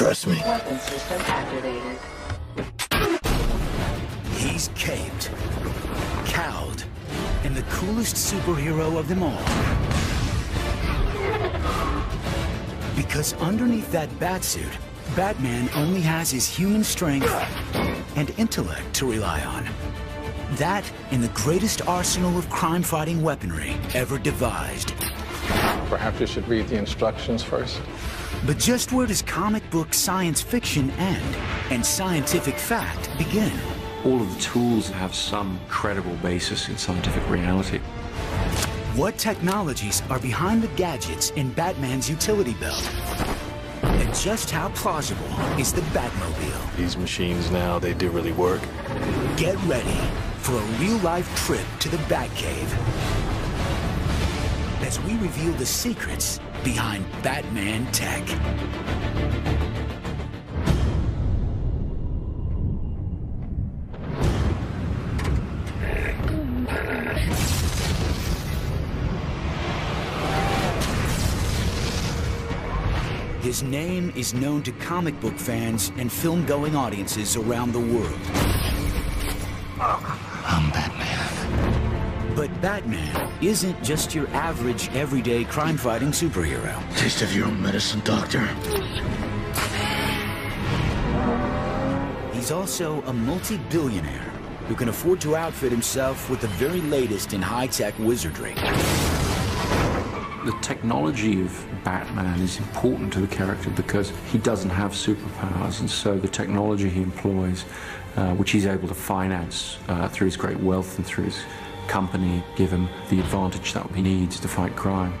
Trust me. Weapon system activated. He's caped, cowed, and the coolest superhero of them all. Because underneath that batsuit, Batman only has his human strength and intellect to rely on. That and the greatest arsenal of crime-fighting weaponry ever devised. Perhaps you should read the instructions first. But just where does comic book science fiction end and scientific fact begin? All of the tools have some credible basis in scientific reality. What technologies are behind the gadgets in Batman's utility belt? And just how plausible is the Batmobile? These machines now, they do really work. Get ready for a real-life trip to the Batcave as we reveal the secrets behind Batman tech. His name is known to comic book fans and film-going audiences around the world. I'm Batman. But Batman isn't just your average, everyday crime-fighting superhero. Taste of your own medicine, Doctor. He's also a multi-billionaire who can afford to outfit himself with the very latest in high-tech wizardry. The technology of Batman is important to the character because he doesn't have superpowers, and so the technology he employs, uh, which he's able to finance uh, through his great wealth and through his company, give him the advantage that he needs to fight crime.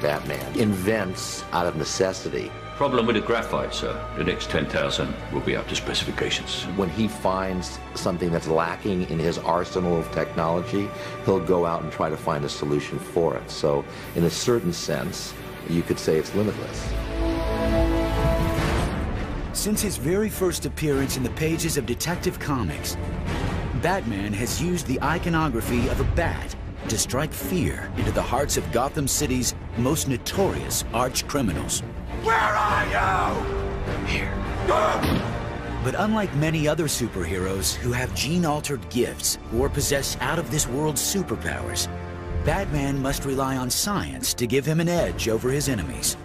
Batman invents out of necessity. Problem with the graphite, sir. The next 10,000 will be up to specifications. When he finds something that's lacking in his arsenal of technology, he'll go out and try to find a solution for it. So, in a certain sense, you could say it's limitless. Since his very first appearance in the pages of Detective Comics, Batman has used the iconography of a bat to strike fear into the hearts of Gotham City's most notorious arch criminals. Where are you? Here. Ah! But unlike many other superheroes who have gene-altered gifts or possess out-of-this-world superpowers, Batman must rely on science to give him an edge over his enemies.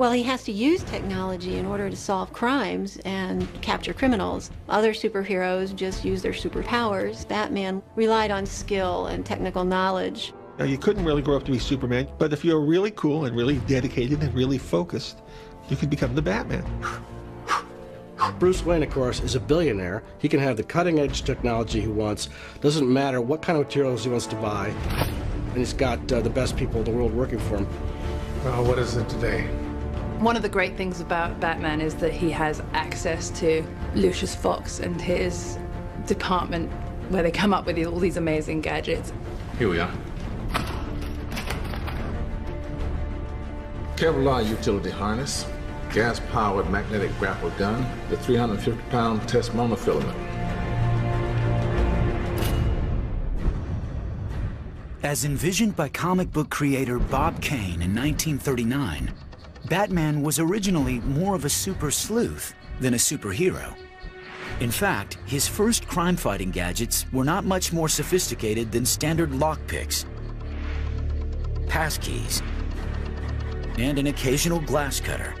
Well, he has to use technology in order to solve crimes and capture criminals. Other superheroes just use their superpowers. Batman relied on skill and technical knowledge. Now, you couldn't really grow up to be Superman, but if you're really cool and really dedicated and really focused, you could become the Batman. Bruce Wayne, of course, is a billionaire. He can have the cutting edge technology he wants. Doesn't matter what kind of materials he wants to buy. And he's got uh, the best people in the world working for him. Well, what is it today? One of the great things about Batman is that he has access to Lucius Fox and his department where they come up with all these amazing gadgets. Here we are. Kevlar utility harness, gas-powered magnetic grapple gun, the 350-pound test monofilament. As envisioned by comic book creator Bob Kane in 1939, Batman was originally more of a super sleuth than a superhero. In fact, his first crime-fighting gadgets were not much more sophisticated than standard lockpicks, passkeys, and an occasional glass cutter.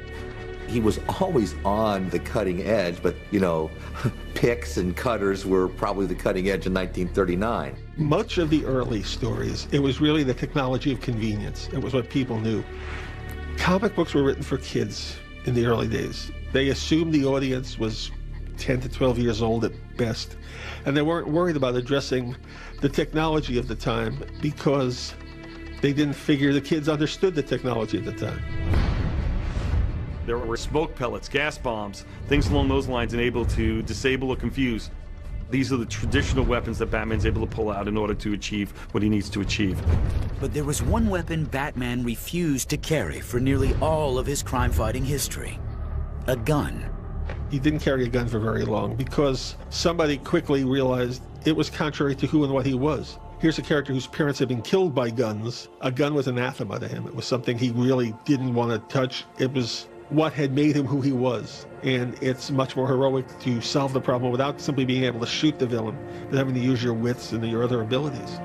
He was always on the cutting edge, but, you know, picks and cutters were probably the cutting edge in 1939. Much of the early stories, it was really the technology of convenience. It was what people knew. Comic books were written for kids in the early days. They assumed the audience was 10 to 12 years old at best, and they weren't worried about addressing the technology of the time because they didn't figure the kids understood the technology at the time. There were smoke pellets, gas bombs, things along those lines and able to disable or confuse. These are the traditional weapons that Batman's able to pull out in order to achieve what he needs to achieve. But there was one weapon Batman refused to carry for nearly all of his crime-fighting history. A gun. He didn't carry a gun for very long because somebody quickly realized it was contrary to who and what he was. Here's a character whose parents had been killed by guns. A gun was anathema to him. It was something he really didn't want to touch. It was what had made him who he was. And it's much more heroic to solve the problem without simply being able to shoot the villain, but having to use your wits and your other abilities.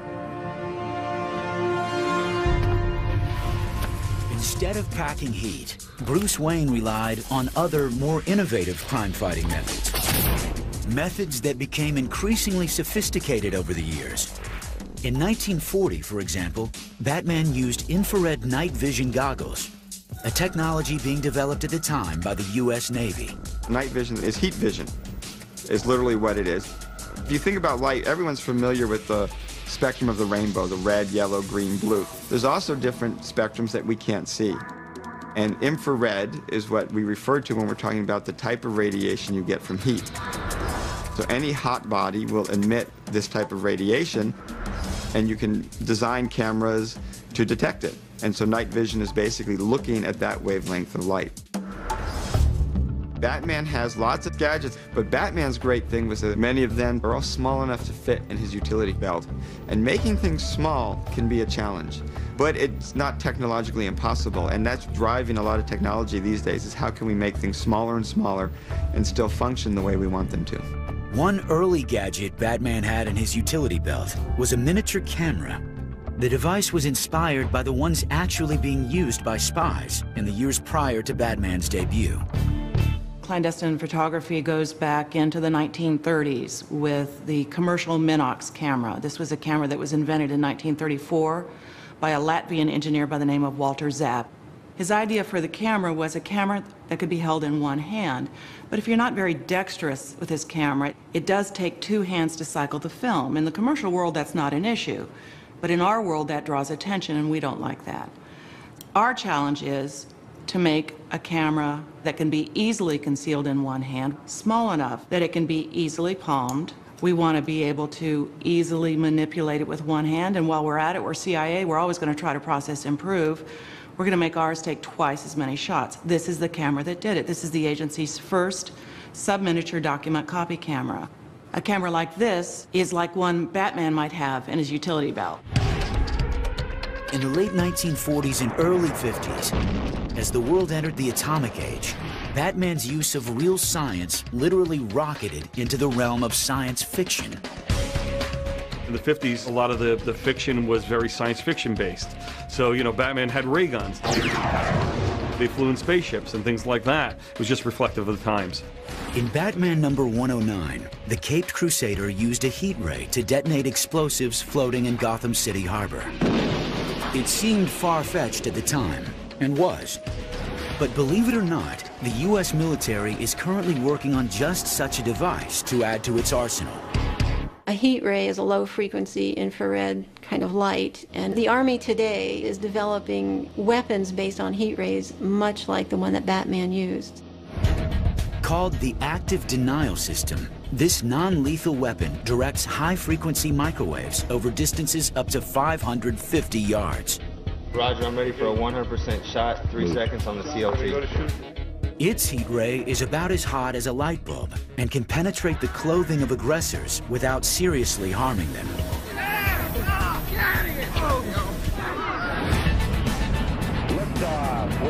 Instead of packing heat, Bruce Wayne relied on other, more innovative crime-fighting methods. Methods that became increasingly sophisticated over the years. In 1940, for example, Batman used infrared night vision goggles, a technology being developed at the time by the U.S. Navy. Night vision is heat vision, is literally what it is. If you think about light, everyone's familiar with the spectrum of the rainbow, the red, yellow, green, blue. There's also different spectrums that we can't see. And infrared is what we refer to when we're talking about the type of radiation you get from heat. So any hot body will emit this type of radiation, and you can design cameras to detect it. And so night vision is basically looking at that wavelength of light. Batman has lots of gadgets, but Batman's great thing was that many of them are all small enough to fit in his utility belt. And making things small can be a challenge. But it's not technologically impossible, and that's driving a lot of technology these days, is how can we make things smaller and smaller and still function the way we want them to. One early gadget Batman had in his utility belt was a miniature camera. The device was inspired by the ones actually being used by spies in the years prior to Batman's debut. Clandestine photography goes back into the 1930s with the commercial Minox camera. This was a camera that was invented in 1934 by a Latvian engineer by the name of Walter Zapp. His idea for the camera was a camera that could be held in one hand. But if you're not very dexterous with this camera, it does take two hands to cycle the film. In the commercial world, that's not an issue. But in our world, that draws attention, and we don't like that. Our challenge is to make a camera that can be easily concealed in one hand, small enough that it can be easily palmed. We want to be able to easily manipulate it with one hand, and while we're at it, we're CIA, we're always going to try to process improve. We're going to make ours take twice as many shots. This is the camera that did it. This is the agency's first sub-miniature document copy camera. A camera like this is like one Batman might have in his utility belt. In the late 1940s and early 50s, as the world entered the atomic age, Batman's use of real science literally rocketed into the realm of science fiction. In the 50s, a lot of the, the fiction was very science fiction based. So, you know, Batman had ray guns. They flew in spaceships and things like that. It was just reflective of the times. In Batman number 109, the Caped Crusader used a heat ray to detonate explosives floating in Gotham City Harbor. It seemed far-fetched at the time, and was. But believe it or not, the U.S. military is currently working on just such a device to add to its arsenal. A heat ray is a low frequency infrared kind of light, and the Army today is developing weapons based on heat rays, much like the one that Batman used. Called the Active Denial System, this non-lethal weapon directs high-frequency microwaves over distances up to 550 yards. Roger, I'm ready for a 100% shot, three seconds on the CLT. Its heat ray is about as hot as a light bulb and can penetrate the clothing of aggressors without seriously harming them.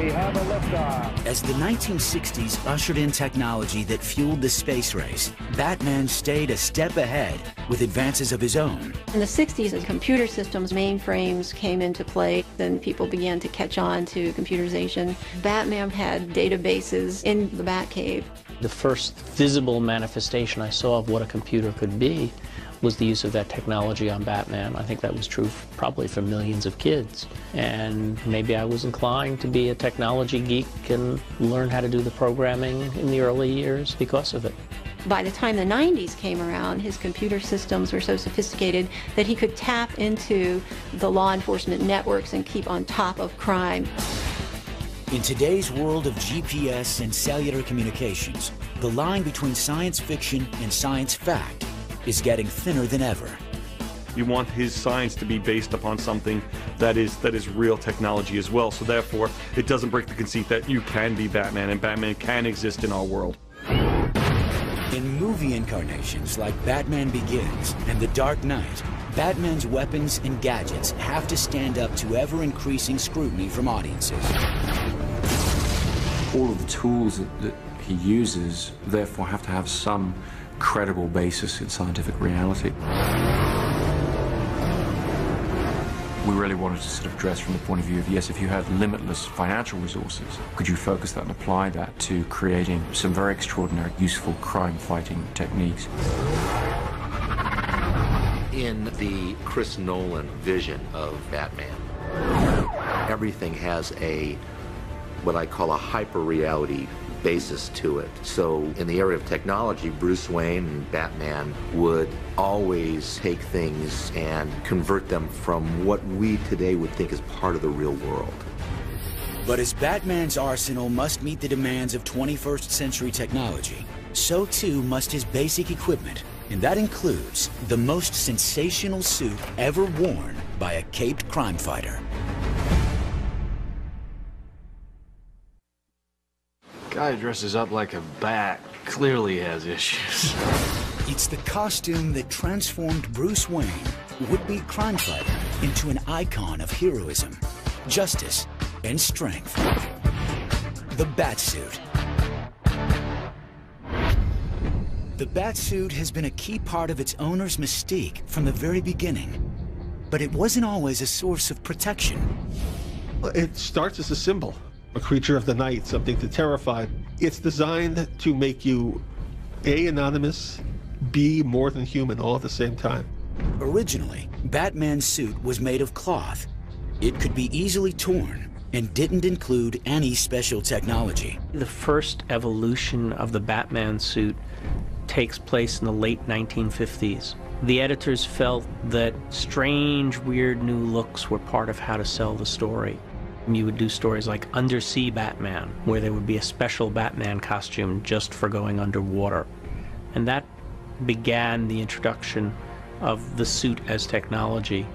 We have a liftoff. As the 1960s ushered in technology that fueled the space race, Batman stayed a step ahead with advances of his own. In the 60s, as computer systems, mainframes came into play, then people began to catch on to computerization. Batman had databases in the Batcave. The first visible manifestation I saw of what a computer could be was the use of that technology on Batman. I think that was true probably for millions of kids. And maybe I was inclined to be a technology geek and learn how to do the programming in the early years because of it. By the time the 90s came around, his computer systems were so sophisticated that he could tap into the law enforcement networks and keep on top of crime. In today's world of GPS and cellular communications, the line between science fiction and science fact is getting thinner than ever. You want his science to be based upon something that is that is real technology as well. So therefore, it doesn't break the conceit that you can be Batman and Batman can exist in our world. In movie incarnations like Batman Begins and The Dark Knight, Batman's weapons and gadgets have to stand up to ever increasing scrutiny from audiences. all of the tools that, that he uses, therefore, have to have some credible basis in scientific reality. We really wanted to sort of address from the point of view of yes, if you had limitless financial resources, could you focus that and apply that to creating some very extraordinary, useful crime fighting techniques? In the Chris Nolan vision of Batman, everything has a what I call a hyper reality basis to it. So in the area of technology, Bruce Wayne and Batman would always take things and convert them from what we today would think is part of the real world. But as Batman's arsenal must meet the demands of 21st century technology, so too must his basic equipment, and that includes the most sensational suit ever worn by a caped crime fighter. Guy dresses up like a bat clearly has issues. It's the costume that transformed Bruce Wayne, would-be crime fighter, into an icon of heroism, justice, and strength. The Batsuit. The Batsuit has been a key part of its owner's mystique from the very beginning. But it wasn't always a source of protection. It starts as a symbol a creature of the night, something to terrify. It's designed to make you A, anonymous, B, more than human all at the same time. Originally, Batman's suit was made of cloth. It could be easily torn and didn't include any special technology. The first evolution of the Batman suit takes place in the late 1950s. The editors felt that strange, weird new looks were part of how to sell the story. You would do stories like Undersea Batman, where there would be a special Batman costume just for going underwater. And that began the introduction of the suit as technology.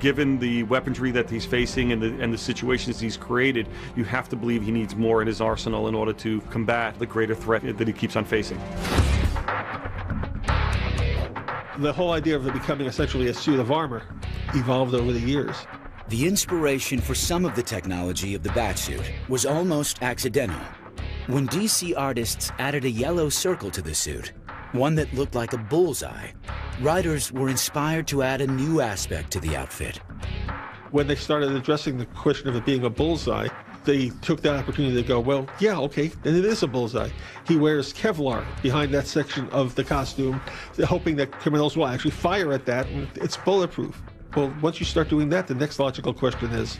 Given the weaponry that he's facing and the, and the situations he's created, you have to believe he needs more in his arsenal in order to combat the greater threat that he keeps on facing. The whole idea of it becoming essentially a suit of armor evolved over the years. The inspiration for some of the technology of the Batsuit was almost accidental. When DC artists added a yellow circle to the suit, one that looked like a bullseye, writers were inspired to add a new aspect to the outfit. When they started addressing the question of it being a bullseye, they took that opportunity to go, well, yeah, okay, then it is a bullseye. He wears Kevlar behind that section of the costume, hoping that criminals will actually fire at that, and it's bulletproof. Well, once you start doing that, the next logical question is,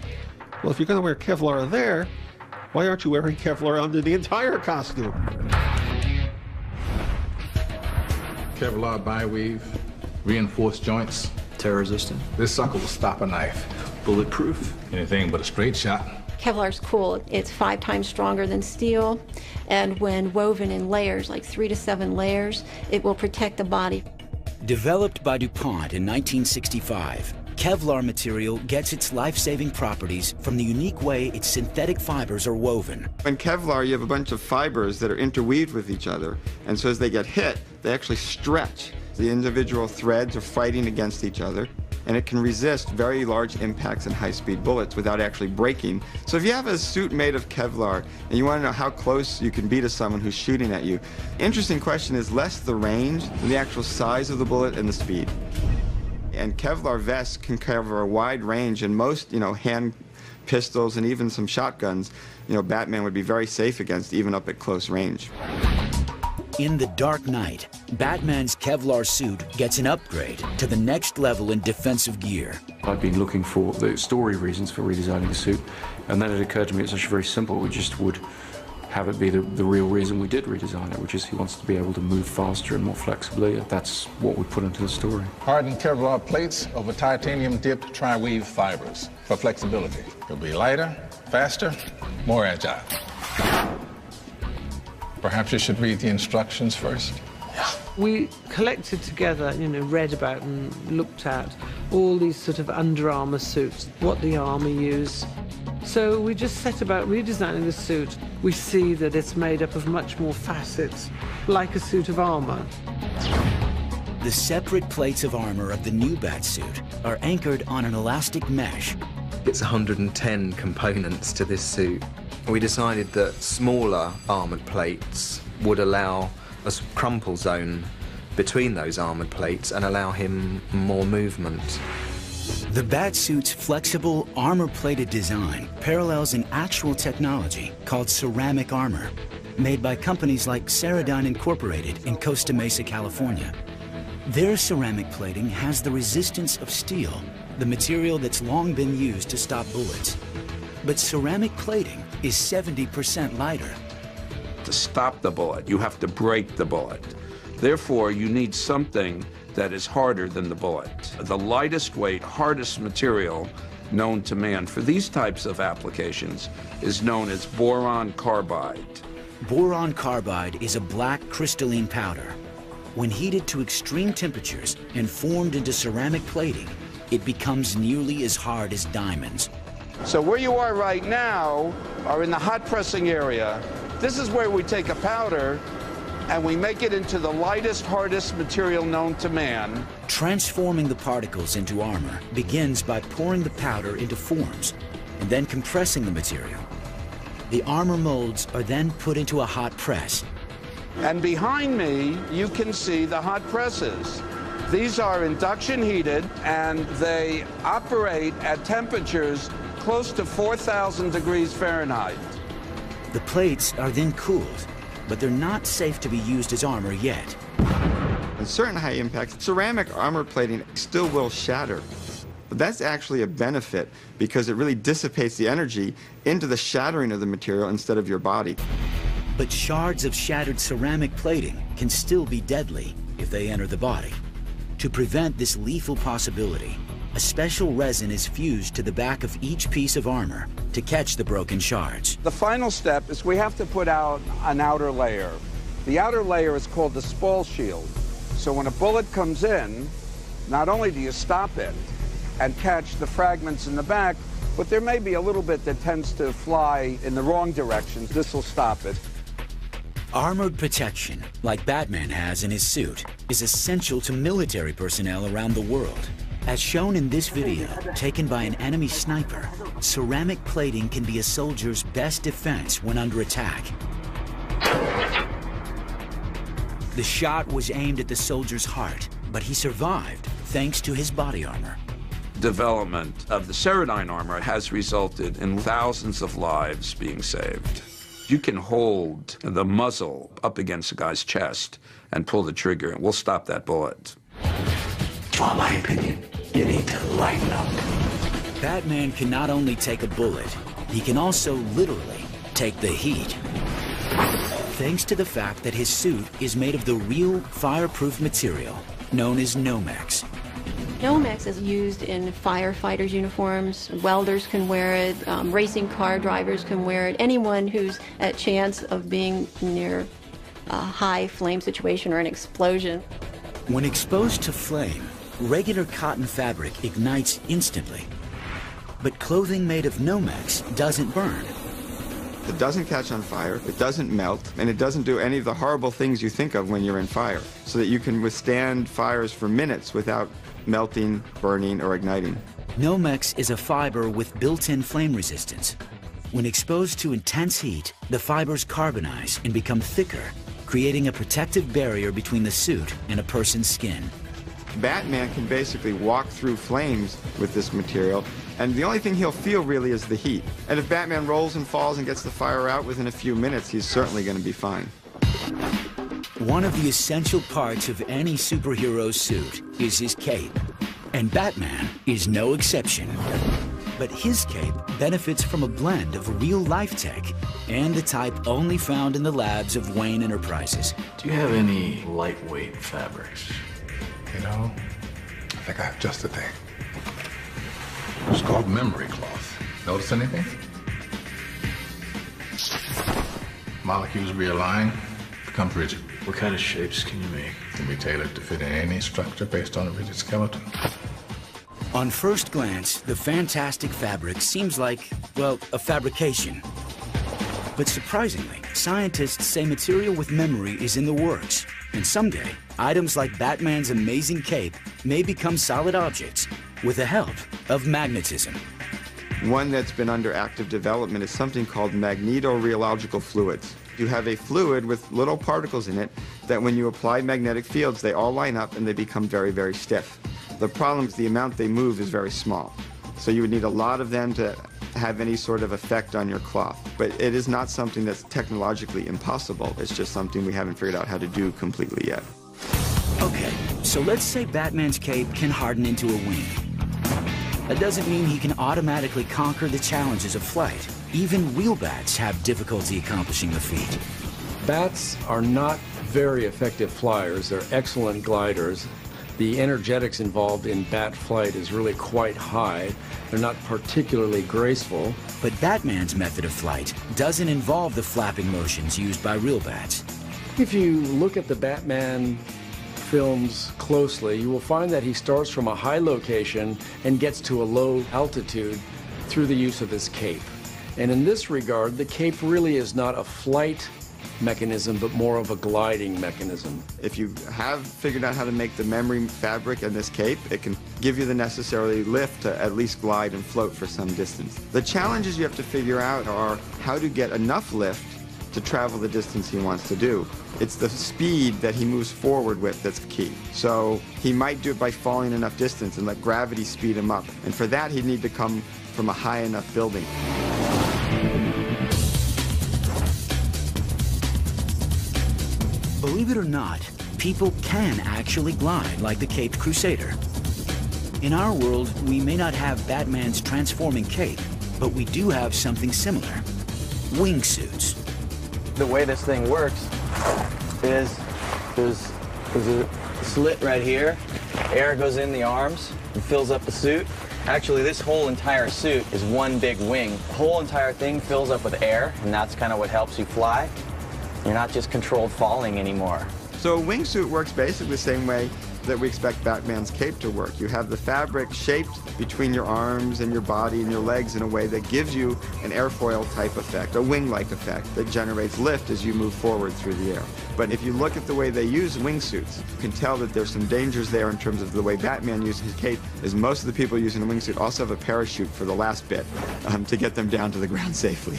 well, if you're going to wear Kevlar there, why aren't you wearing Kevlar under the entire costume? Kevlar bi-weave, reinforced joints. Tear resistant. This sucker will stop a knife. Bulletproof. Anything but a straight shot. Kevlar's cool. It's five times stronger than steel, and when woven in layers, like three to seven layers, it will protect the body. Developed by DuPont in 1965, Kevlar material gets its life-saving properties from the unique way its synthetic fibers are woven. In Kevlar, you have a bunch of fibers that are interweaved with each other, and so as they get hit, they actually stretch. The individual threads are fighting against each other, and it can resist very large impacts and high-speed bullets without actually breaking. So if you have a suit made of Kevlar and you want to know how close you can be to someone who's shooting at you, interesting question is less the range than the actual size of the bullet and the speed. And Kevlar vests can cover a wide range, and most, you know, hand pistols and even some shotguns, you know, Batman would be very safe against, even up at close range. In The Dark Knight, Batman's Kevlar suit gets an upgrade to the next level in defensive gear. I've been looking for the story reasons for redesigning the suit, and then it occurred to me it's actually very simple. We just would have it be the, the real reason we did redesign it, which is he wants to be able to move faster and more flexibly. That's what we put into the story. Hardened Kevlar plates over titanium dipped tri-weave fibers for flexibility. It'll be lighter, faster, more agile. Perhaps you should read the instructions first. We collected together, you know, read about and looked at all these sort of Under Armour suits, what the Army use. So we just set about redesigning the suit. We see that it's made up of much more facets, like a suit of armor. The separate plates of armor of the new Batsuit are anchored on an elastic mesh. It's 110 components to this suit. we decided that smaller armoured plates would allow a crumple zone between those armoured plates and allow him more movement. The Batsuit's flexible, armor-plated design parallels an actual technology called ceramic armor, made by companies like Ceradyne Incorporated in Costa Mesa, California. Their ceramic plating has the resistance of steel, the material that's long been used to stop bullets. But ceramic plating is 70% lighter. To stop the bullet, you have to break the bullet. Therefore, you need something that is harder than the bullet. The lightest weight, hardest material known to man for these types of applications is known as boron carbide. Boron carbide is a black crystalline powder. When heated to extreme temperatures and formed into ceramic plating, it becomes nearly as hard as diamonds. So where you are right now are in the hot pressing area. This is where we take a powder and we make it into the lightest, hardest material known to man. Transforming the particles into armor begins by pouring the powder into forms and then compressing the material. The armor molds are then put into a hot press. And behind me, you can see the hot presses. These are induction heated and they operate at temperatures close to 4,000 degrees Fahrenheit. The plates are then cooled but they're not safe to be used as armor yet. In certain high impact, ceramic armor plating still will shatter. But that's actually a benefit because it really dissipates the energy into the shattering of the material instead of your body. But shards of shattered ceramic plating can still be deadly if they enter the body. To prevent this lethal possibility, a special resin is fused to the back of each piece of armor to catch the broken shards. The final step is we have to put out an outer layer. The outer layer is called the spall shield. So when a bullet comes in, not only do you stop it and catch the fragments in the back, but there may be a little bit that tends to fly in the wrong direction. This will stop it. Armored protection, like Batman has in his suit, is essential to military personnel around the world. As shown in this video, taken by an enemy sniper, ceramic plating can be a soldier's best defense when under attack. The shot was aimed at the soldier's heart, but he survived thanks to his body armor. Development of the Ceradyne armor has resulted in thousands of lives being saved. You can hold the muzzle up against a guy's chest and pull the trigger, and we'll stop that bullet. For my opinion, you need to lighten up. Batman can not only take a bullet, he can also literally take the heat. Thanks to the fact that his suit is made of the real fireproof material known as Nomex. Nomex is used in firefighters' uniforms. Welders can wear it. Um, racing car drivers can wear it. Anyone who's at chance of being near a high flame situation or an explosion. When exposed to flame, regular cotton fabric ignites instantly. But clothing made of Nomex doesn't burn. It doesn't catch on fire, it doesn't melt, and it doesn't do any of the horrible things you think of when you're in fire, so that you can withstand fires for minutes without melting, burning, or igniting. Nomex is a fiber with built-in flame resistance. When exposed to intense heat, the fibers carbonize and become thicker, creating a protective barrier between the suit and a person's skin. Batman can basically walk through flames with this material, and the only thing he'll feel really is the heat. And if Batman rolls and falls and gets the fire out within a few minutes, he's certainly going to be fine. One of the essential parts of any superhero's suit is his cape, and Batman is no exception. But his cape benefits from a blend of real-life tech and the type only found in the labs of Wayne Enterprises. Do you have any lightweight fabrics? You know, I think I have just the thing. It's called memory cloth. Notice anything? Molecules realign, becomes rigid. What kind of shapes can you make? Can be tailored to fit in any structure based on a rigid skeleton. On first glance, the fantastic fabric seems like, well, a fabrication. But surprisingly, scientists say material with memory is in the works, and someday, items like Batman's amazing cape may become solid objects with the help of magnetism. One that's been under active development is something called magnetorheological fluids. You have a fluid with little particles in it that when you apply magnetic fields, they all line up and they become very, very stiff. The problem is the amount they move is very small. So you would need a lot of them to have any sort of effect on your cloth. But it is not something that's technologically impossible. It's just something we haven't figured out how to do completely yet. Okay, so let's say Batman's cape can harden into a wing. That doesn't mean he can automatically conquer the challenges of flight. Even real bats have difficulty accomplishing the feat. Bats are not very effective flyers. They're excellent gliders. The energetics involved in bat flight is really quite high. They're not particularly graceful. But Batman's method of flight doesn't involve the flapping motions used by real bats. If you look at the Batman films closely, you will find that he starts from a high location and gets to a low altitude through the use of his cape. And in this regard, the cape really is not a flight mechanism, but more of a gliding mechanism. If you have figured out how to make the memory fabric in this cape, it can give you the necessary lift to at least glide and float for some distance. The challenges you have to figure out are how to get enough lift to travel the distance he wants to do. It's the speed that he moves forward with that's key. So he might do it by falling enough distance and let gravity speed him up. And for that, he'd need to come from a high enough building. Believe it or not, people can actually glide like the Caped Crusader. In our world, we may not have Batman's transforming cape, but we do have something similar. Wingsuits. The way this thing works is there's, there's a slit right here. Air goes in the arms and fills up the suit. Actually, this whole entire suit is one big wing. The whole entire thing fills up with air, and that's kind of what helps you fly. You're not just controlled falling anymore. So a wingsuit works basically the same way that we expect Batman's cape to work. You have the fabric shaped between your arms and your body and your legs in a way that gives you an airfoil type effect, a wing-like effect that generates lift as you move forward through the air. But if you look at the way they use wingsuits, you can tell that there's some dangers there in terms of the way Batman uses his cape, as most of the people using a wingsuit also have a parachute for the last bit um, to get them down to the ground safely.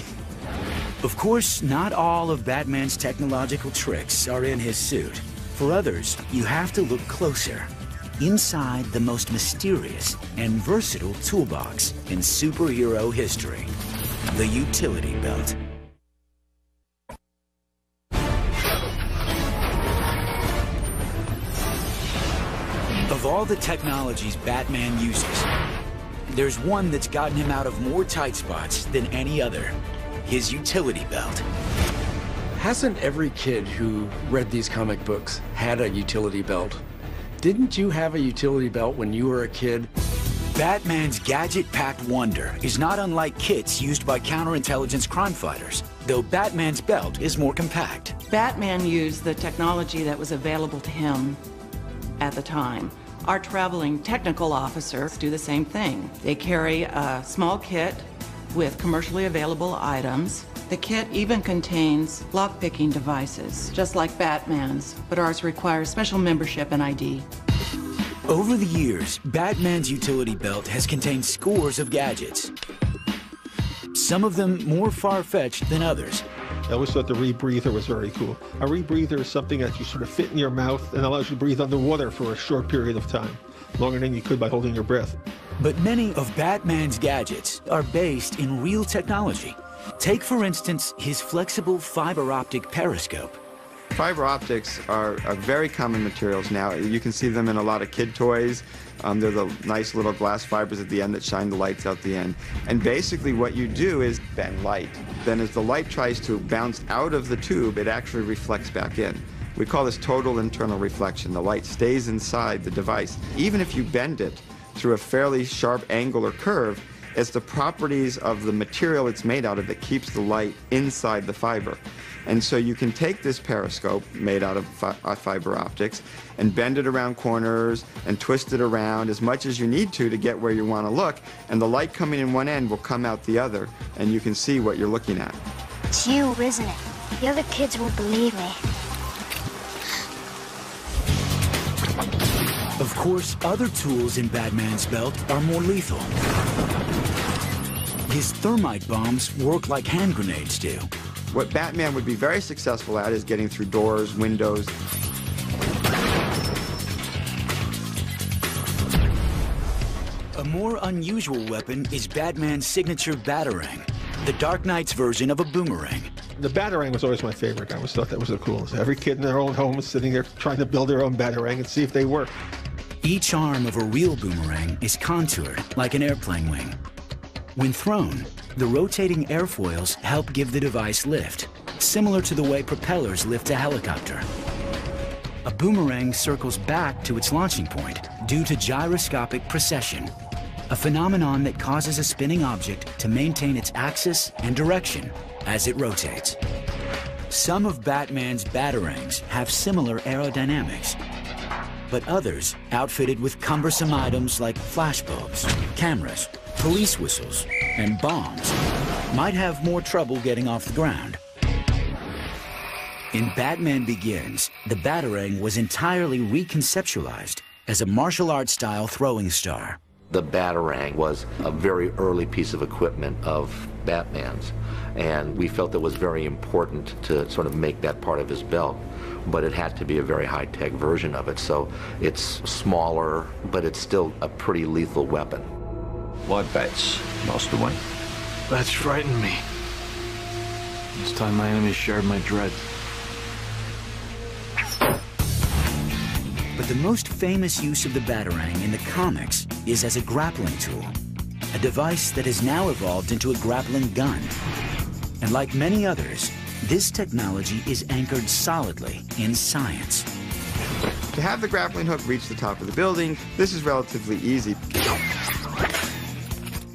Of course, not all of Batman's technological tricks are in his suit. For others, you have to look closer. Inside the most mysterious and versatile toolbox in superhero history, the utility belt. Of all the technologies Batman uses, there's one that's gotten him out of more tight spots than any other his utility belt. Hasn't every kid who read these comic books had a utility belt? Didn't you have a utility belt when you were a kid? Batman's gadget-packed wonder is not unlike kits used by counterintelligence crime fighters, though Batman's belt is more compact. Batman used the technology that was available to him at the time. Our traveling technical officers do the same thing. They carry a small kit with commercially available items. The kit even contains lock-picking devices, just like Batman's, but ours requires special membership and ID. Over the years, Batman's utility belt has contained scores of gadgets. Some of them more far-fetched than others. I always thought the rebreather was very cool. A rebreather is something that you sort of fit in your mouth and allows you to breathe underwater for a short period of time, longer than you could by holding your breath. But many of Batman's gadgets are based in real technology. Take, for instance, his flexible fiber optic periscope. Fiber optics are, are, very common materials now. You can see them in a lot of kid toys. Um, they're the nice little glass fibers at the end that shine the lights out the end. And basically what you do is bend light. Then as the light tries to bounce out of the tube, it actually reflects back in. We call this total internal reflection. The light stays inside the device. Even if you bend it through a fairly sharp angle or curve, it's the properties of the material it's made out of that keeps the light inside the fiber. And so you can take this periscope made out of fi uh, fiber optics and bend it around corners and twist it around as much as you need to to get where you want to look. And the light coming in one end will come out the other and you can see what you're looking at. It's you, isn't it? The other kids won't believe me. Of course, other tools in Batman's belt are more lethal. His thermite bombs work like hand grenades do. What Batman would be very successful at is getting through doors, windows. A more unusual weapon is Batman's signature Batarang, the Dark Knight's version of a boomerang. The Batarang was always my favorite. I always thought that was the coolest. Every kid in their own home was sitting there trying to build their own Batarang and see if they work. Each arm of a real boomerang is contoured like an airplane wing. When thrown, the rotating airfoils help give the device lift, similar to the way propellers lift a helicopter. A boomerang circles back to its launching point due to gyroscopic precession, a phenomenon that causes a spinning object to maintain its axis and direction as it rotates. Some of Batman's batarangs have similar aerodynamics, but others, outfitted with cumbersome items like flashbulbs, cameras, police whistles, and bombs, might have more trouble getting off the ground. In Batman Begins, the Batarang was entirely reconceptualized as a martial arts style throwing star. The Batarang was a very early piece of equipment of Batman's, and we felt it was very important to sort of make that part of his belt. But it had to be a very high-tech version of it, so it's smaller, but it's still a pretty lethal weapon. Why bats, Master Wayne? that's frighten me. This time my enemies shared my dread. But the most famous use of the Batarang in the comics is as a grappling tool, a device that has now evolved into a grappling gun. And like many others, this technology is anchored solidly in science. To have the grappling hook reach the top of the building, this is relatively easy.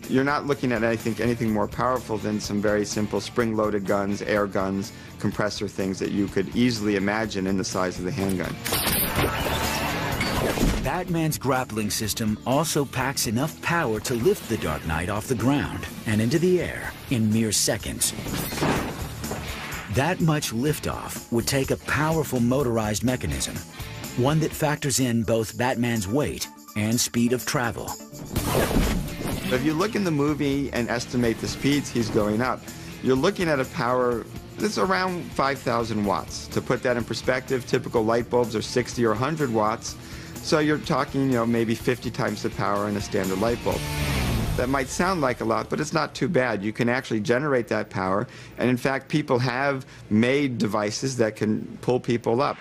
You're not looking at, I think, anything more powerful than some very simple spring-loaded guns, air guns, compressor things that you could easily imagine in the size of the handgun. Batman's grappling system also packs enough power to lift the Dark Knight off the ground and into the air in mere seconds. That much liftoff would take a powerful motorized mechanism, one that factors in both Batman's weight and speed of travel. If you look in the movie and estimate the speeds he's going up, you're looking at a power that's around 5,000 watts. To put that in perspective, typical light bulbs are 60 or 100 watts, so you're talking, you know, maybe 50 times the power in a standard light bulb. That might sound like a lot, but it's not too bad. You can actually generate that power, and in fact, people have made devices that can pull people up.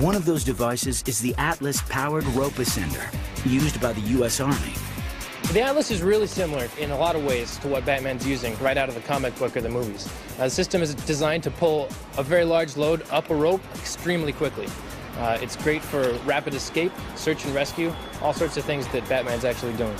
One of those devices is the Atlas powered rope ascender, used by the U.S. Army. The Atlas is really similar in a lot of ways to what Batman's using right out of the comic book or the movies. Uh, the system is designed to pull a very large load up a rope extremely quickly. Uh, it's great for rapid escape, search and rescue, all sorts of things that Batman's actually doing.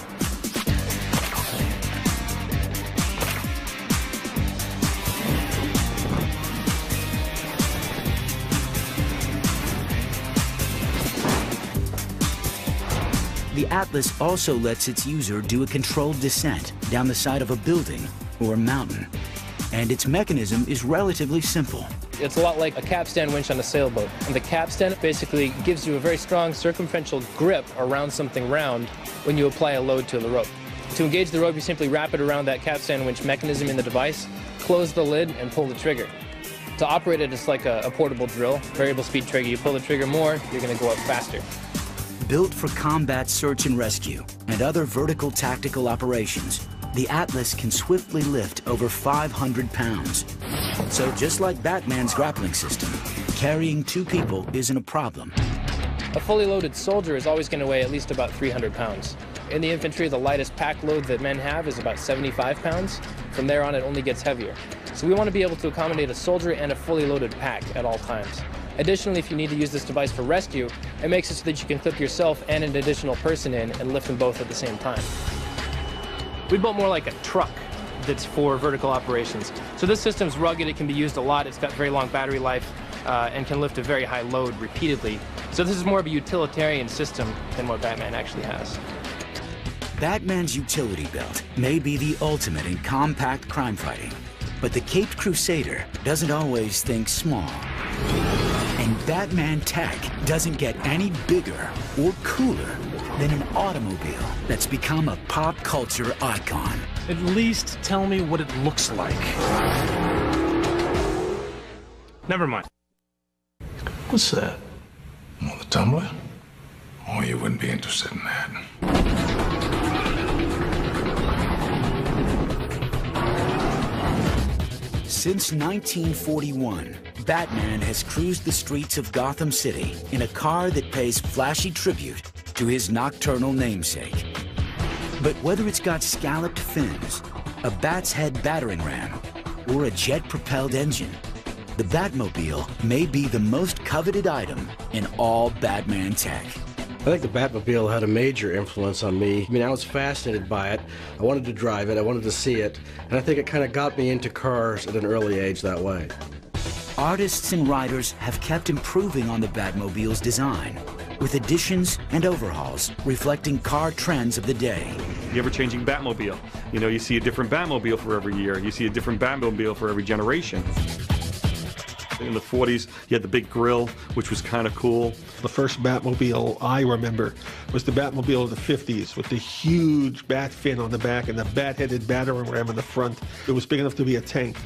The Atlas also lets its user do a controlled descent down the side of a building or mountain. And its mechanism is relatively simple. It's a lot like a capstan winch on a sailboat. And the capstan basically gives you a very strong circumferential grip around something round when you apply a load to the rope. To engage the rope, you simply wrap it around that capstan winch mechanism in the device, close the lid, and pull the trigger. To operate it, it's like a, a portable drill, variable speed trigger. You pull the trigger more, you're going to go up faster. Built for combat search and rescue and other vertical tactical operations, the Atlas can swiftly lift over 500 pounds. So just like Batman's grappling system, carrying two people isn't a problem. A fully loaded soldier is always going to weigh at least about 300 pounds. In the infantry, the lightest pack load that men have is about 75 pounds. From there on, it only gets heavier. So we want to be able to accommodate a soldier and a fully loaded pack at all times. Additionally, if you need to use this device for rescue, it makes it so that you can clip yourself and an additional person in and lift them both at the same time. We built more like a truck that's for vertical operations. So this system's rugged, it can be used a lot, it's got very long battery life, uh, and can lift a very high load repeatedly. So this is more of a utilitarian system than what Batman actually has. Batman's utility belt may be the ultimate in compact crime fighting, but the Caped Crusader doesn't always think small. And Batman tech doesn't get any bigger or cooler than an automobile that's become a pop culture icon. At least tell me what it looks like. Never mind. What's that? Well, the tumbler? Oh, you wouldn't be interested in that. Since 1941, Batman has cruised the streets of Gotham City in a car that pays flashy tribute to his nocturnal namesake. But whether it's got scalloped fins, a bat's head battering ram, or a jet-propelled engine, the Batmobile may be the most coveted item in all Batman tech. I think the Batmobile had a major influence on me. I mean, I was fascinated by it. I wanted to drive it, I wanted to see it, and I think it kind of got me into cars at an early age that way. Artists and writers have kept improving on the Batmobile's design, with additions and overhauls reflecting car trends of the day. The ever-changing Batmobile. You know, you see a different Batmobile for every year. You see a different Batmobile for every generation. In the 40s, you had the big grill, which was kind of cool. The first Batmobile I remember was the Batmobile of the 50s with the huge bat fin on the back and the bat-headed battering ram in the front. It was big enough to be a tank.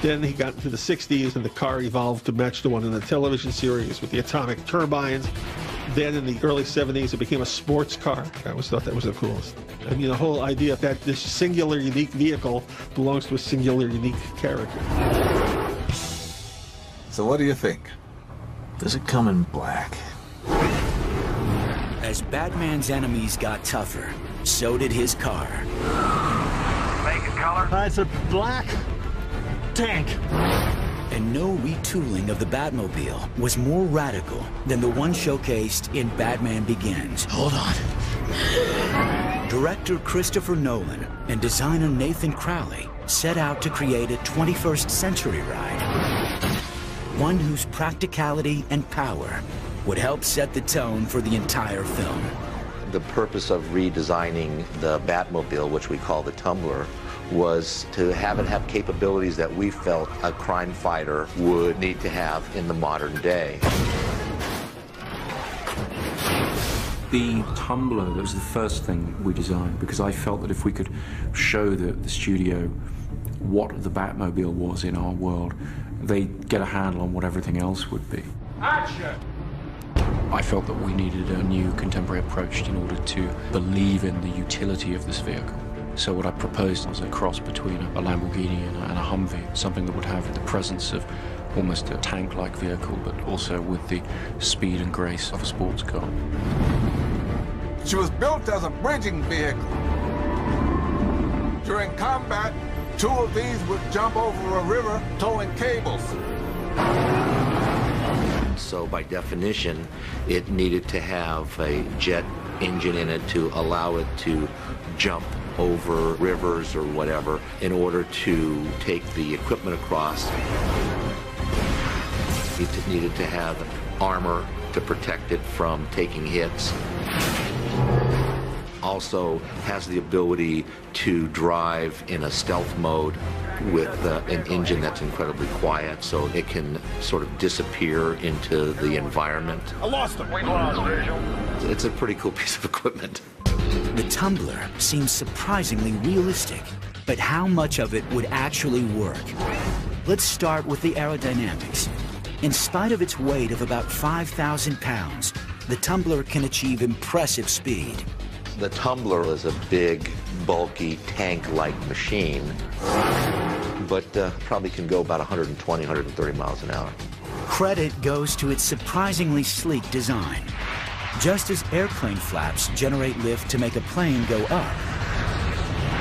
Then he got into the 60s and the car evolved to match the one in the television series with the atomic turbines. Then in the early 70s, it became a sports car. I always thought that was the coolest. I mean, the whole idea that this singular, unique vehicle belongs to a singular, unique character. So what do you think? Does it come in black? As Batman's enemies got tougher, so did his car. Make it color? Uh, it's a black tank. And no retooling of the Batmobile was more radical than the one showcased in Batman Begins. Hold on. Director Christopher Nolan and designer Nathan Crowley set out to create a 21st century ride. One whose practicality and power would help set the tone for the entire film. The purpose of redesigning the Batmobile, which we call the Tumbler, was to have it have capabilities that we felt a crime fighter would need to have in the modern day. The tumbler that was the first thing we designed because I felt that if we could show the, the studio what the Batmobile was in our world, they'd get a handle on what everything else would be. Action! I felt that we needed a new contemporary approach in order to believe in the utility of this vehicle. So what I proposed was a cross between a Lamborghini and a, and a Humvee, something that would have the presence of almost a tank-like vehicle, but also with the speed and grace of a sports car. She was built as a bridging vehicle. During combat, two of these would jump over a river towing cables. So by definition, it needed to have a jet engine in it to allow it to jump over rivers or whatever in order to take the equipment across. It needed to have armor to protect it from taking hits. Also has the ability to drive in a stealth mode with uh, an engine that's incredibly quiet so it can sort of disappear into the environment. I lost him. We lost visual. It's a pretty cool piece of equipment. The Tumbler seems surprisingly realistic, but how much of it would actually work? Let's start with the aerodynamics. In spite of its weight of about 5,000 pounds, the Tumbler can achieve impressive speed. The Tumbler is a big, bulky, tank-like machine, but uh, probably can go about 120, 130 miles an hour. Credit goes to its surprisingly sleek design. Just as airplane flaps generate lift to make a plane go up,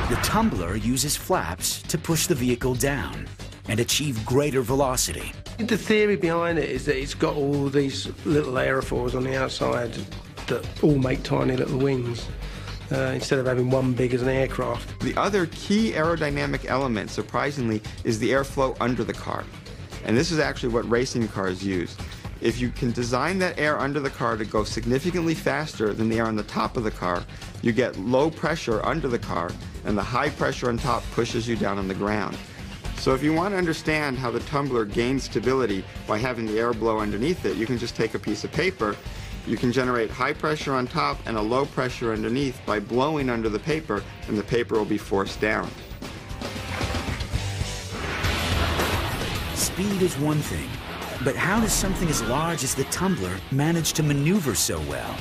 the Tumbler uses flaps to push the vehicle down and achieve greater velocity. The theory behind it is that it's got all these little aerofoils on the outside that all make tiny little wings. Uh, instead of having one big as an aircraft. The other key aerodynamic element, surprisingly, is the airflow under the car. And this is actually what racing cars use. If you can design that air under the car to go significantly faster than the air on the top of the car, you get low pressure under the car, and the high pressure on top pushes you down on the ground. So if you want to understand how the tumbler gains stability by having the air blow underneath it, you can just take a piece of paper. You can generate high pressure on top and a low pressure underneath by blowing under the paper, and the paper will be forced down. Speed is one thing, but how does something as large as the Tumbler manage to maneuver so well?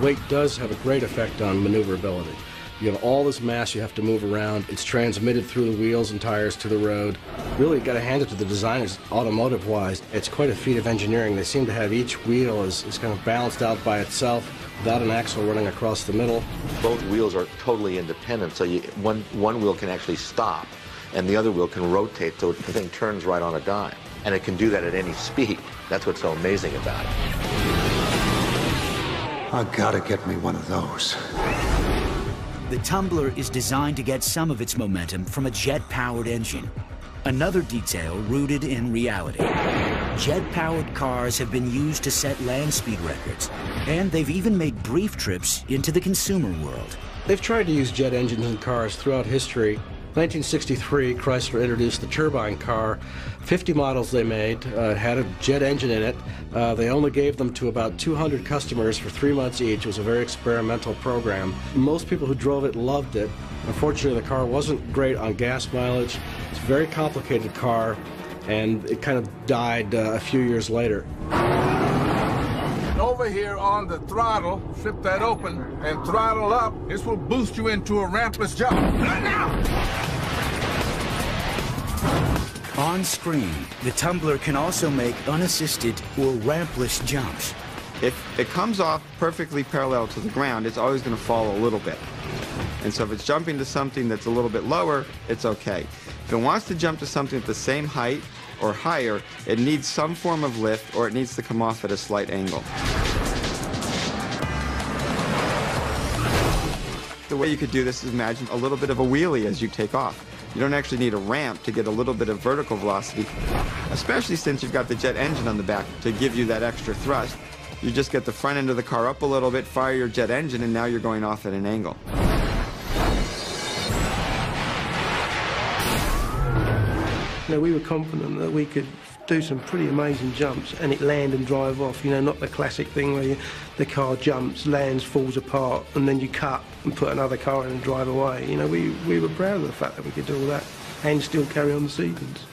Weight does have a great effect on maneuverability. You have all this mass you have to move around. It's transmitted through the wheels and tires to the road. Really, got to hand it to the designers, automotive-wise. It's quite a feat of engineering. They seem to have each wheel is, is kind of balanced out by itself without an axle running across the middle. Both wheels are totally independent, so you, one, one wheel can actually stop, and the other wheel can rotate so the thing turns right on a dime. And it can do that at any speed. That's what's so amazing about it. I gotta get me one of those. The Tumbler is designed to get some of its momentum from a jet-powered engine. Another detail rooted in reality. Jet-powered cars have been used to set land speed records, and they've even made brief trips into the consumer world. They've tried to use jet engines in cars throughout history. 1963, Chrysler introduced the turbine car. 50 models they made uh, had a jet engine in it. Uh, they only gave them to about 200 customers for three months each. It was a very experimental program. Most people who drove it loved it. Unfortunately, the car wasn't great on gas mileage. It's a very complicated car, and it kind of died uh, a few years later. Over here on the throttle, flip that open and throttle up. This will boost you into a rampless jump. Right now! On screen, the Tumbler can also make unassisted or rampless jumps. If it comes off perfectly parallel to the ground, it's always going to fall a little bit. And so if it's jumping to something that's a little bit lower, it's okay. If it wants to jump to something at the same height or higher, it needs some form of lift or it needs to come off at a slight angle. The way you could do this is imagine a little bit of a wheelie as you take off. You don't actually need a ramp to get a little bit of vertical velocity, especially since you've got the jet engine on the back to give you that extra thrust. You just get the front end of the car up a little bit, fire your jet engine, and now you're going off at an angle. You know, we were confident that we could do some pretty amazing jumps and it land and drive off. You know, not the classic thing where you, the car jumps, lands, falls apart, and then you cut and put another car in and drive away. You know, we, we were proud of the fact that we could do all that and still carry on the sequence.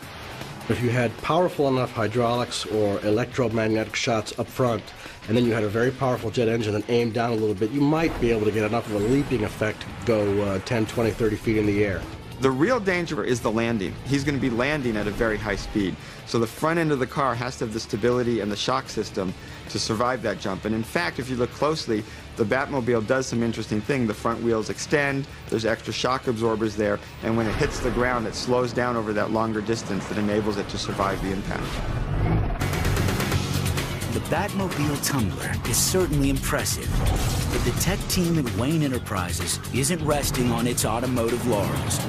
If you had powerful enough hydraulics or electromagnetic shots up front, and then you had a very powerful jet engine that aimed down a little bit, you might be able to get enough of a leaping effect to go uh, 10, 20, 30 feet in the air. The real danger is the landing. He's going to be landing at a very high speed. So the front end of the car has to have the stability and the shock system to survive that jump. And in fact, if you look closely, the Batmobile does some interesting thing. The front wheels extend, there's extra shock absorbers there, and when it hits the ground, it slows down over that longer distance that enables it to survive the impact. The Batmobile Tumbler is certainly impressive, but the tech team at Wayne Enterprises isn't resting on its automotive laurels.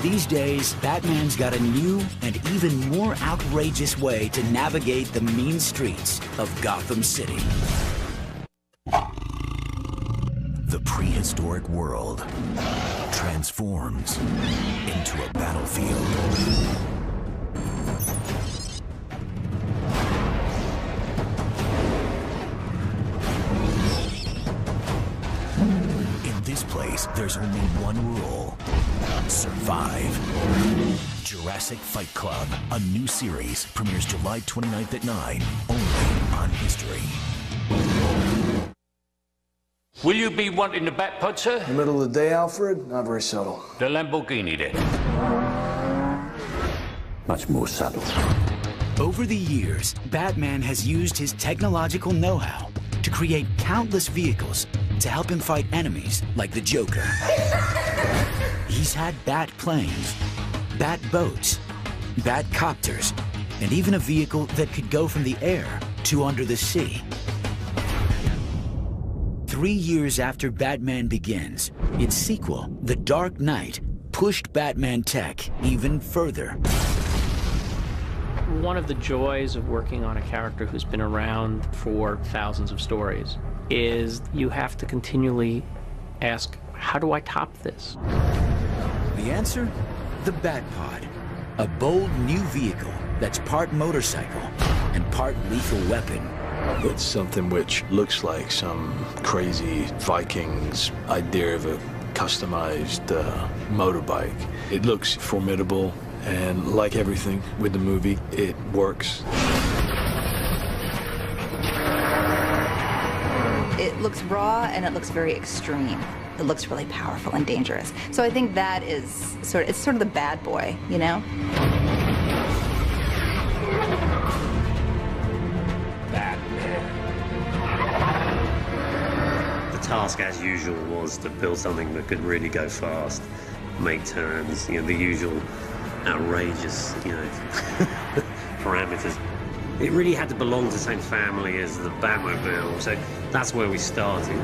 These days, Batman's got a new and even more outrageous way to navigate the mean streets of Gotham City. The prehistoric world transforms into a battlefield. There's only one rule. Survive. Jurassic Fight Club, a new series, premieres July 29th at 9, only on History. Will you be wanting the bat pod, sir? In the middle of the day, Alfred? Not very subtle. The Lamborghini, then. Much more subtle. Over the years, Batman has used his technological know-how to create countless vehicles to help him fight enemies like the Joker. He's had bat planes, bat boats, bat copters, and even a vehicle that could go from the air to under the sea. Three years after Batman Begins, its sequel, The Dark Knight, pushed Batman tech even further. One of the joys of working on a character who's been around for thousands of stories is you have to continually ask, how do I top this? The answer? The Batpod. A bold new vehicle that's part motorcycle and part lethal weapon. It's something which looks like some crazy Vikings idea of a customized uh, motorbike. It looks formidable And like everything with the movie, it works. It looks raw and it looks very extreme. It looks really powerful and dangerous. So I think that is sort of, it's sort of the bad boy, you know? The task, as usual, was to build something that could really go fast, make turns, you know, the usual outrageous, you know, parameters. It really had to belong to the same family as the Batmobile, so that's where we started.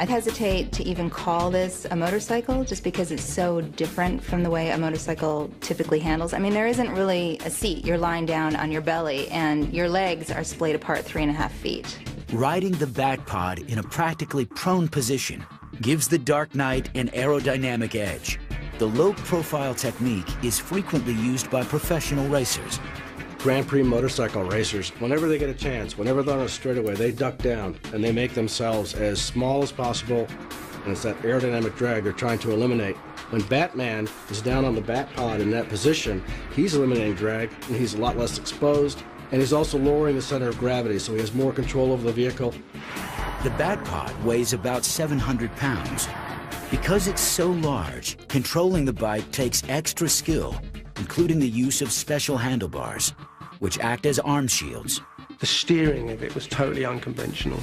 I'd hesitate to even call this a motorcycle just because it's so different from the way a motorcycle typically handles. I mean, there isn't really a seat. You're lying down on your belly and your legs are splayed apart three and a half feet. Riding the Batpod in a practically prone position gives the Dark Knight an aerodynamic edge. The low-profile technique is frequently used by professional racers. Grand Prix motorcycle racers, whenever they get a chance, whenever they're on a straightaway, they duck down and they make themselves as small as possible. And it's that aerodynamic drag they're trying to eliminate. When Batman is down on the Batpod in that position, he's eliminating drag and he's a lot less exposed. And he's also lowering the center of gravity, so he has more control over the vehicle. The Batpod weighs about 700 pounds. Because it's so large, controlling the bike takes extra skill, including the use of special handlebars, which act as arm shields. The steering of it was totally unconventional.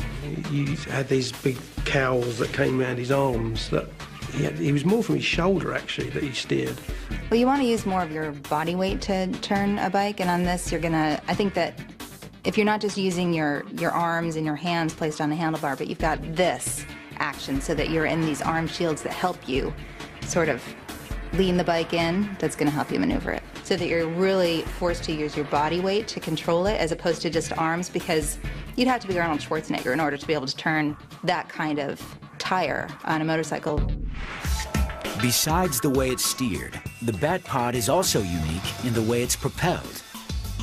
You had these big cowls that came around his arms that he, had, he was more from his shoulder actually that he steered. Well, you want to use more of your body weight to turn a bike, and on this, you're gonna. I think that if you're not just using your your arms and your hands placed on a handlebar, but you've got this action so that you're in these arm shields that help you sort of lean the bike in, that's going to help you maneuver it. So that you're really forced to use your body weight to control it as opposed to just arms because you'd have to be Arnold Schwarzenegger in order to be able to turn that kind of tire on a motorcycle. Besides the way it's steered, the Batpod is also unique in the way it's propelled.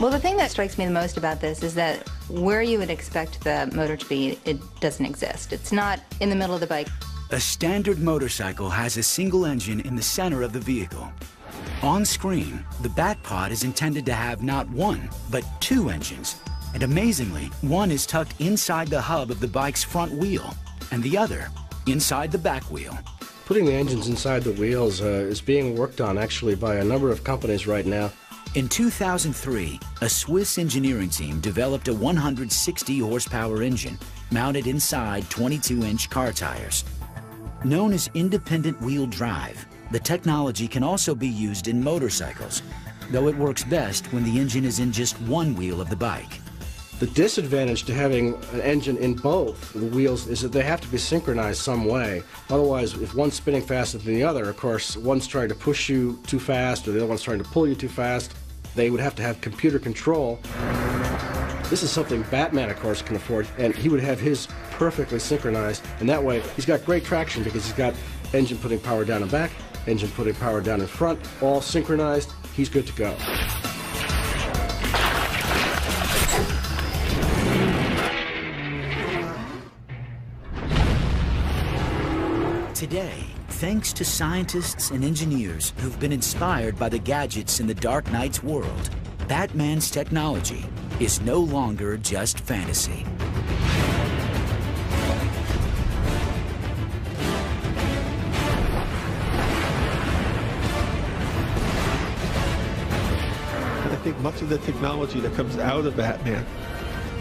Well, the thing that strikes me the most about this is that where you would expect the motor to be, it doesn't exist. It's not in the middle of the bike. A standard motorcycle has a single engine in the center of the vehicle. On screen, the Batpod is intended to have not one, but two engines. And amazingly, one is tucked inside the hub of the bike's front wheel, and the other inside the back wheel. Putting the engines inside the wheels uh, is being worked on actually by a number of companies right now. In 2003, a Swiss engineering team developed a 160 horsepower engine mounted inside 22 inch car tires. Known as independent wheel drive, the technology can also be used in motorcycles, though it works best when the engine is in just one wheel of the bike. The disadvantage to having an engine in both the wheels is that they have to be synchronized some way. Otherwise, if one's spinning faster than the other, of course, one's trying to push you too fast or the other one's trying to pull you too fast, they would have to have computer control. This is something Batman, of course, can afford, and he would have his perfectly synchronized, and that way he's got great traction because he's got engine putting power down and back, engine putting power down in front, all synchronized, he's good to go. Today, thanks to scientists and engineers who've been inspired by the gadgets in the Dark Knight's world, Batman's technology is no longer just fantasy. I think much of the technology that comes out of Batman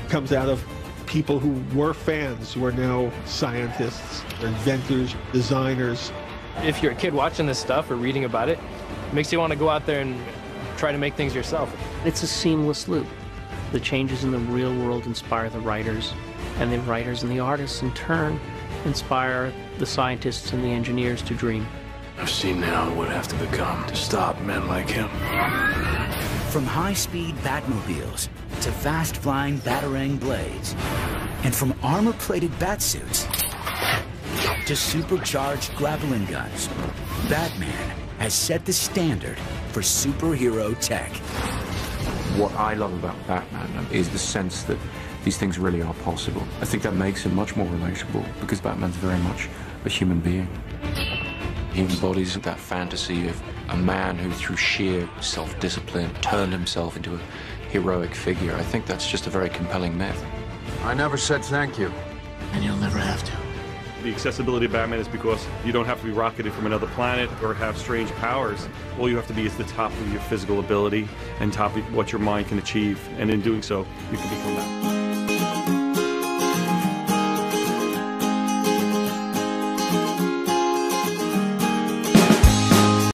comes out of people who were fans who are now scientists, inventors, designers. If you're a kid watching this stuff or reading about it, it makes you want to go out there and try to make things yourself. It's a seamless loop. The changes in the real world inspire the writers, and the writers and the artists, in turn, inspire the scientists and the engineers to dream. I've seen now what I have to become to stop men like him. From high-speed Batmobiles to fast-flying Batarang blades, and from armor-plated batsuits to supercharged grappling guns, Batman has set the standard for superhero tech. What I love about Batman is the sense that these things really are possible. I think that makes him much more relatable because Batman's very much a human being. He embodies that fantasy of a man who, through sheer self discipline, turned himself into a heroic figure. I think that's just a very compelling myth. I never said thank you. And you'll never have to. The accessibility of Batman is because you don't have to be rocketed from another planet or have strange powers. All you have to be is the top of your physical ability and top of what your mind can achieve. And in doing so, you can become that.